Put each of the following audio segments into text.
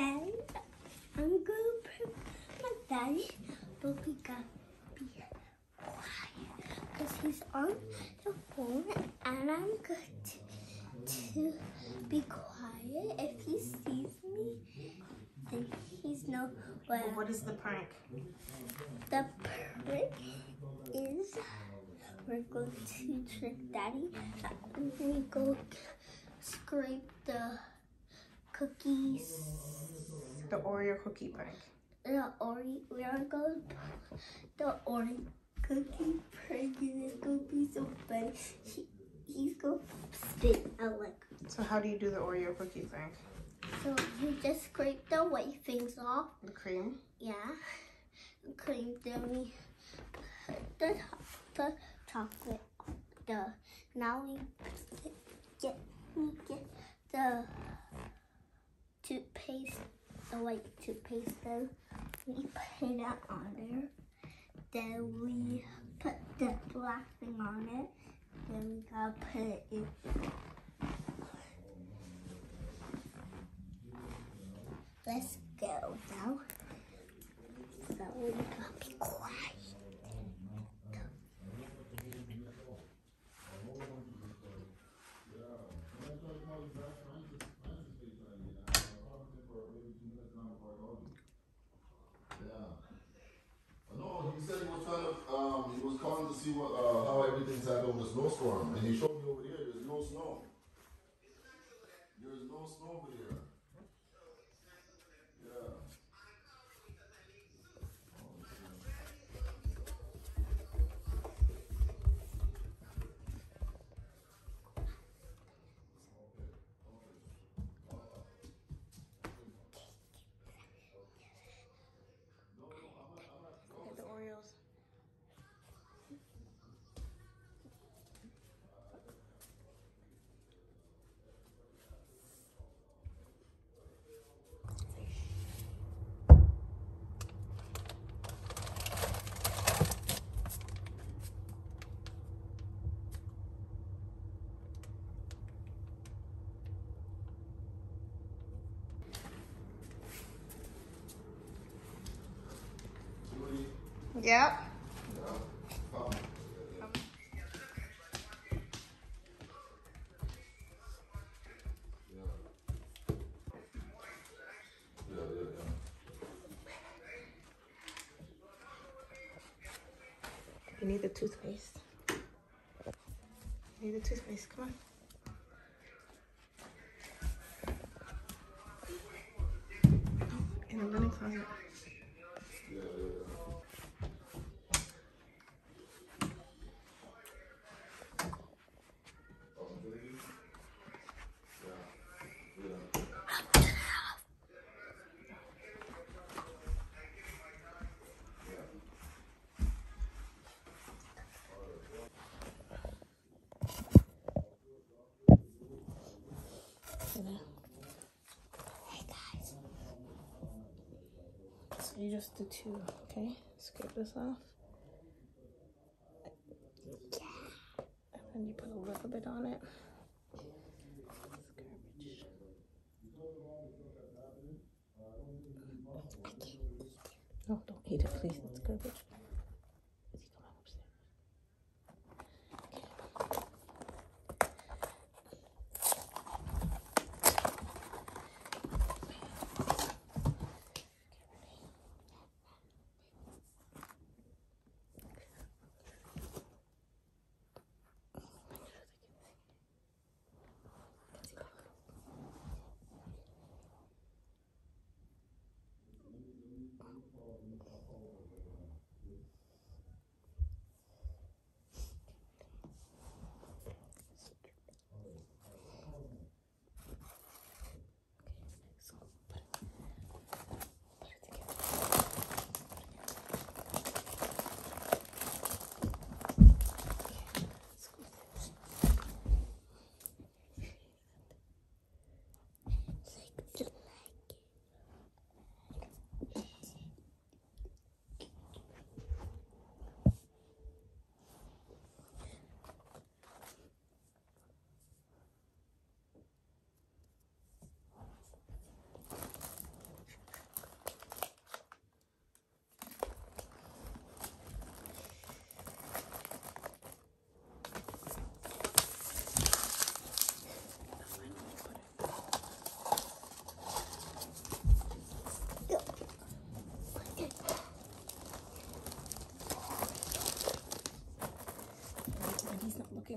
I'm gonna put my daddy, but we gotta be quiet because he's on the phone, and I'm good to be quiet. If he sees me, then he's no well. What is the prank? The prank is we're going to trick daddy and we go scrape the cookies. The Oreo cookie prank. The Oreo, we are going the Oreo cookie prank and it's gonna be so funny. He, he's gonna spit out like So how do you do the Oreo cookie prank? so. You just scrape the white things off. The cream? Yeah. The cream. Then we put the the chocolate. The now we get we get the toothpaste, the white toothpaste. Then we put it on there. Then we put the black thing on it. Then we gotta put it in. Let's go now. So we gotta be quiet. No, he said he was trying to, um, he was calling to see what, uh, how everything's handled with the snowstorm, and he showed me over here, there's no snow. Yep. You need the toothpaste. You need the toothpaste. Come on. Oh, in the linen closet. You just do two, okay? Scrape this off. And then you put a little bit on it. No, oh, don't eat it, please. It's garbage.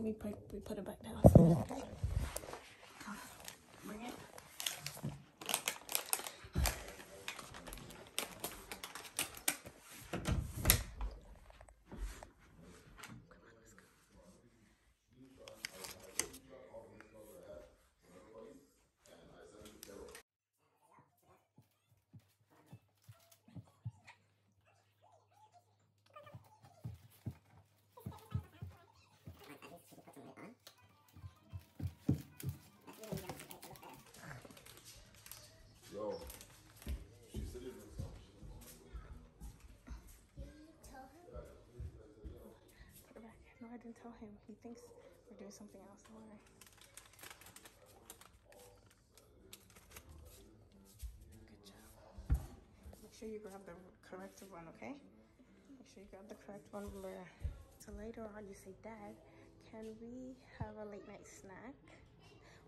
We put we put it back down. didn't tell him. He thinks we're doing something else. Don't worry. Good job. Make sure you grab the correct one, okay? Make sure you grab the correct one. So later on, you say, Dad, can we have a late night snack?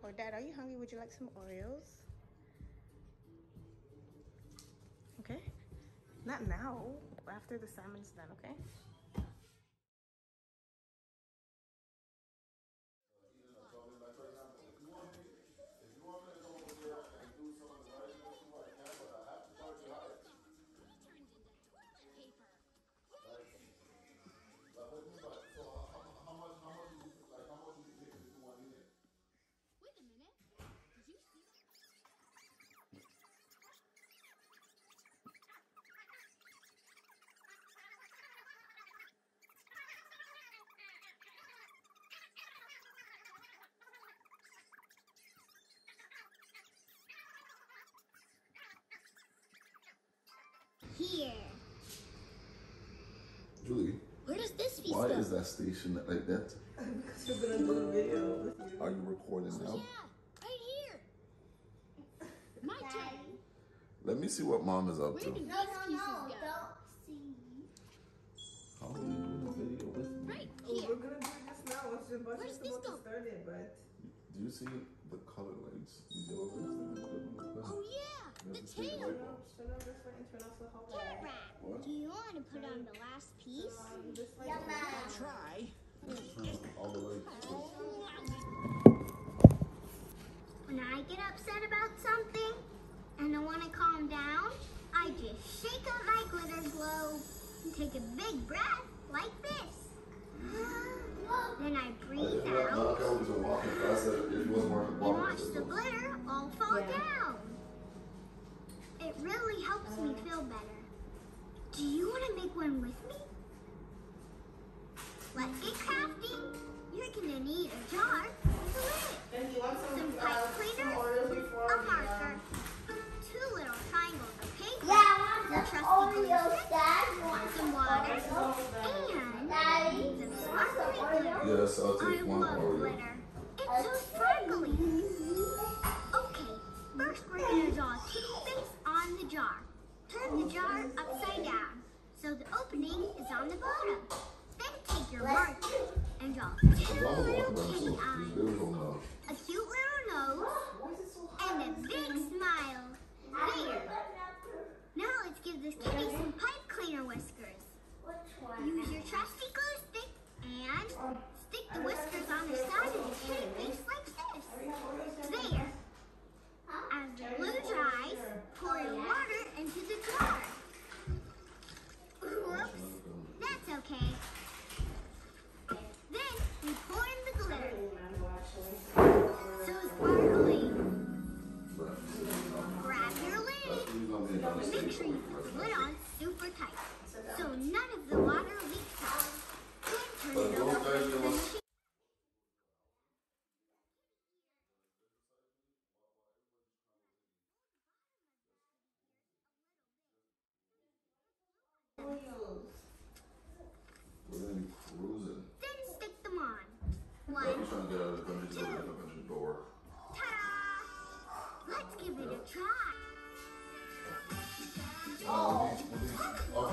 Or Dad, are you hungry? Would you like some Oreos? Okay? Not now. After the salmon's done, okay? Here. Julie, Where does this piece why go? is that station like that? Because we're gonna do a video with you. Are you recording now? Yeah, right here. My turn. Let me see what mom is up Where to. do these No, no, no. go? Don't see. How are you doing a video with me? Right Oh, here. we're gonna do this now. It's just about, Where's this to go? start it, but Do you see the color lights? These yellow lights? They're good on the Oh yeah, the have to see the tail. Light bulbs. turn on this light and the hot light. What? Do you want to put on the last piece? Um, this light Yumma. All the lights. When I get upset about something and I want to calm down, I just shake up my glitter globe and take a big breath like this. Then I breathe Not out if I was walking fast, if he wasn't and watch the glitter all fall down. It really helps me feel better. Do you want to make one with me? Let's get crafty. You're gonna need a jar with a lid. And you want some, some uh, pipe some cleaner, before a marker, uh, two little triangles of paper, Yeah, I want trusty the glue Oreos, stick, Dad. some water, and some sparkly glitter. Yes, I'll take one love Oreo. glitter. It's so Turn the jar upside down so the opening is on the bottom. Then take your marker and draw two As long as little kitty eyes these babies don't know. a cute little nose, and a big smile. There. Now let's give this kitty some pipe cleaner whiskers. Use your trusty glue stick and stick the whiskers on the side of the kitty face like this. There. Glue dries, pour water into the jar.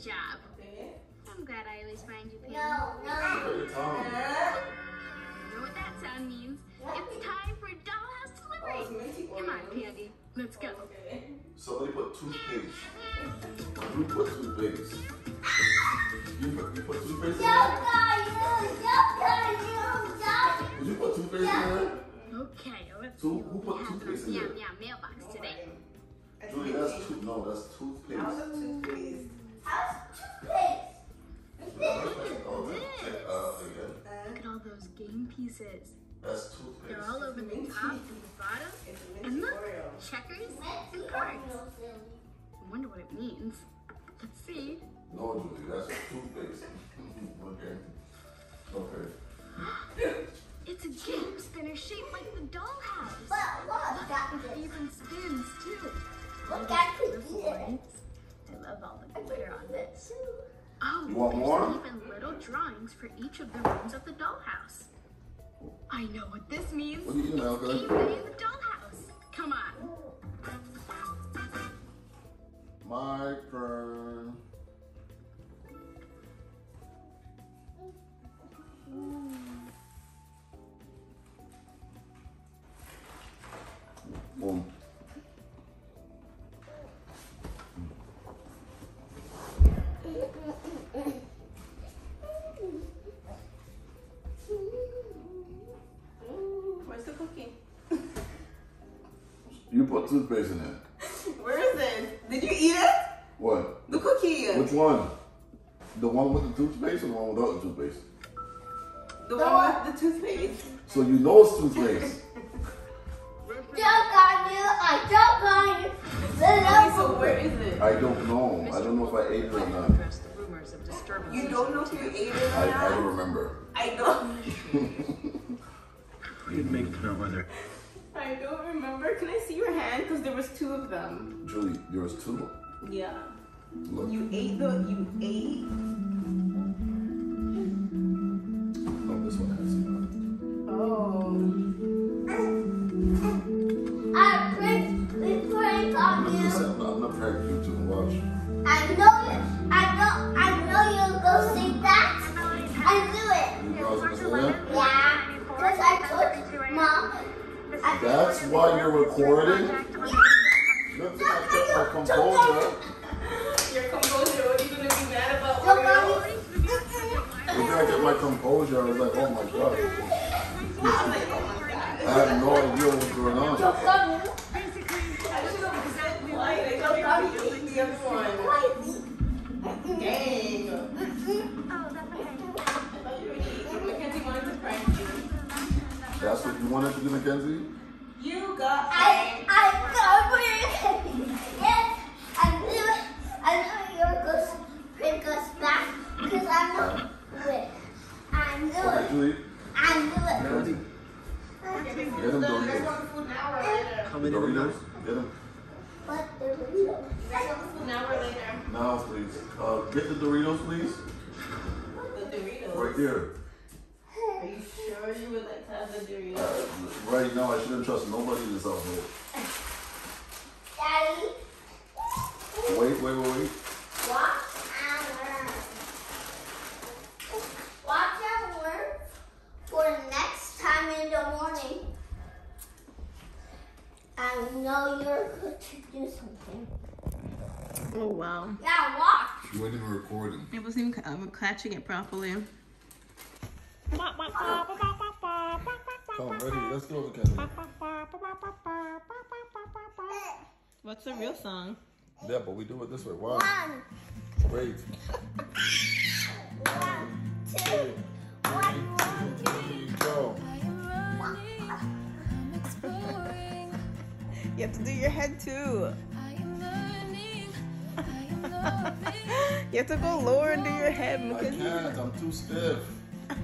job. I'm glad I always find you, Pam. No, no. look at your tongue. You know what that sound means? It's time for dollhouse Oh, delivery. Come on, Pandy. Let's go. Oh, Somebody put toothpaste. Who put toothpaste? You put, you put toothpaste in there? Yoga, you, you. Did you put toothpaste in there? Okay, let's So see who put we have in our toothpaste in Yum there? Yum mailbox today. Julie, that's tooth, no, that's toothpaste. How's a toothpaste? Look at all those game pieces. They're all over the top and the bottom. A And look, checkers and cards. I wonder what it means. Let's see. No, Julie, that's toothpaste. okay. Okay. It's a game spinner shaped like the dollhouse. But look, that even spins too. You want there's more? even little drawings for each of the rooms of the dollhouse. I know what this means. What are you Alka? in the dollhouse. Come on. My turn. Toothpaste in there. Where is it? Did you eat it? What? The cookie. Which one? The one with the toothpaste or the one without the toothpaste? The one with the toothpaste. So you know it's toothpaste. Joke on you, I joke on you. Okay, Little so where is it? I don't know. I don't know if I ate it or not. the of. You don't know if you ate it or I, I don't remember. I don't. You didn't make it to know whether. I don't remember. Can I see your hand? Because there was two of them. Julie, yours two. Yeah. Look. You ate the. You ate. Oh, this one has. Oh. That's why you're recording? Good thing I kept my composure. Your composure. What are you gonna be mad about? Joke Oreo? on you. Good I kept my composure. I was like, oh my god. I was like, oh my god. I had no idea what was going on. Joke on you. I should have said polite. I thought you ate the other one. Dang. Oh, that's okay. I thought you already ate it. Mackenzie wanted to prank you. That's what you wanted to do, Mackenzie? You got I, I got it. Yes, I knew it. I knew you were going to bring us back because I knew it. I knew Okay, it. Julie. I knew it. Mackenzie. Get him Let's Doritos. go to food now or later. How many Doritos? Get him. But the Doritos. Let's go to food now or later. Now, please. Uh, get the Doritos, please. The Doritos. Right there. Are you sure you would like to have the Doritos? Uh, right now, I shouldn't trust nobody in this outfit. Daddy, Wait, wait, wait, wait. watch and learn. Watch and learn for next time in the morning. I know you're going to do something. Oh wow. Yeah, watch. You ain't even recording. It wasn't even I'm catching it properly. Come, ready? Let's go, Mackenzie. What's the real song? Yeah, but we do it this way. One. One, Wait. one, two, one, one, two. Go. You have to do your head too. I am learning. I am learning. You have to go lower and do your head, I can't. I'm too stiff.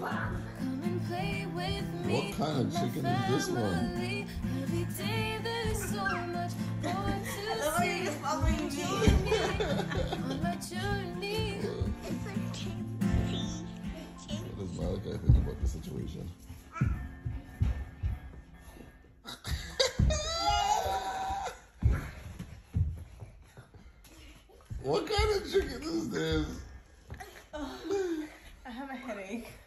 What kind of chicken is this one? What does Malachi think about the situation? what kind of chicken is this? I have a headache.